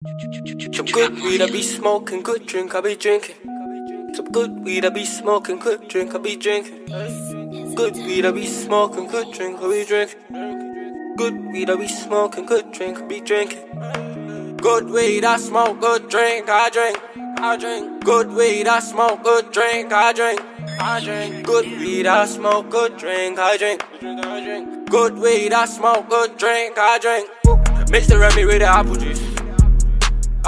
Some good weed I be smoking, good drink I be drinking. Some good weed I be smoking, good drink I be drinking. Good weed I be smoking, good drink I be drinking. Good weed I be smoking, good drink I be drinking. Good weed I smoke, good drink I drink. I drink. Good weed I smoke, good drink I drink. I drink. Good weed I smoke, good drink I drink. Good weed I smoke, good drink I drink. The Remy with the apple juice.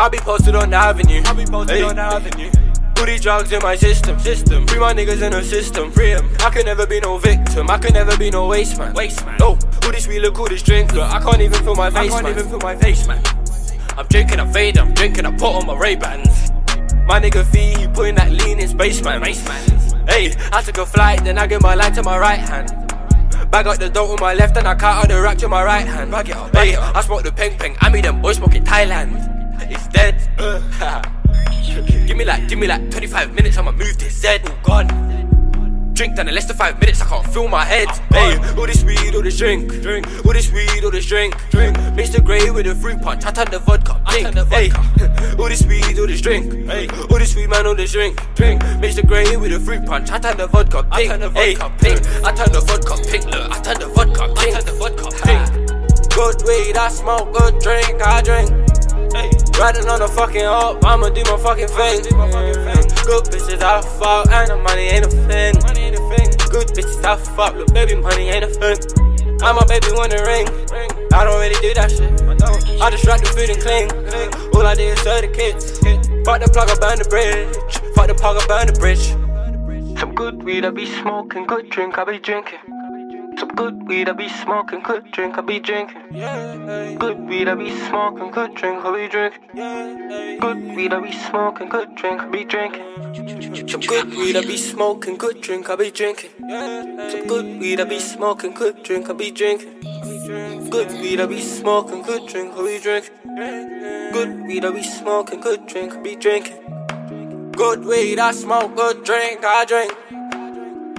I be posted on the avenue. I be posted hey. on the avenue. These drugs in my system, system. Free my niggas in the system, free them. I can never be no victim, I can never be no waste man. Waste man. No, all this weed look, all this drink look. I can't even feel my face, I can't man. even feel my face, man. I'm drinking a fade, I'm drinking a pot on my Ray Bans. My nigga fee, he putting that lean in space, man. Hey, I took a flight, then I give my light to my right hand. Bag out the dope with my left and I cut out the rack to my right hand. Bag it up, bag hey, it up. I smoke the peng peng, I made them boys smoking Thailand. It's dead. give me like, give me like 25 minutes, I'ma move this dead. Gone drink, then in less than five minutes I can't feel my head. Hey, all this weed, all this drink, drink, all this weed, all this drink, drink. Mix the grey with the fruit punch, I turn the vodka, pink. Hey, all this weed, all this drink, hey, all this weed, man, all this drink, drink. Mix the grey with the fruit punch, I turn the vodka, pink. Hey, pink. I turn the vodka pink, look, I turn the vodka pink. I turn the vodka pink. Good weed, I smoke, good drink, I drink. Hey, riding on the fucking up, I'ma do my fucking thing. Mm. Good bitches I fuck, and the money ain't a thing. Good bitches, I fuck, look, baby, money ain't a thing. I'm a baby want a ring. I don't really do that shit. I just rock the food and clean. All I do is serve the kids. Fuck the plug, I burn the bridge. Fuck the plug, I burn the bridge. Some good weed, I be smoking. Good drink, I be drinking. Good weed, I be smoking. Good drink, I be drinking. Good weed, I be smoking. Good drink, I be drinking. Good weed, I be smoking. Good drink, I be drinking. Some good weed, I be smoking. Good drink, I be drinking. Some good weed, I be smoking. Good drink, I be drinking. Good weed, I be smoking. Good drink, I be drinking. Good weed, I be smoking. Good drink, I be drinking. Good weed, I smoke. Good drink, I drink.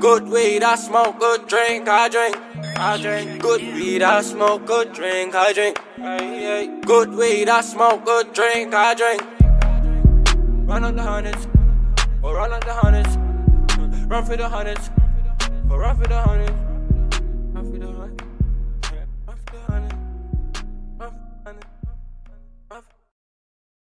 Good weed, I smoke. Good drink, I drink. I drink. Good weed, I smoke. Good drink, I drink. Good weed, I smoke. Good drink, I drink. Run on the hundreds, or run on the hundreds. Run for the hundreds, or run for the hundreds.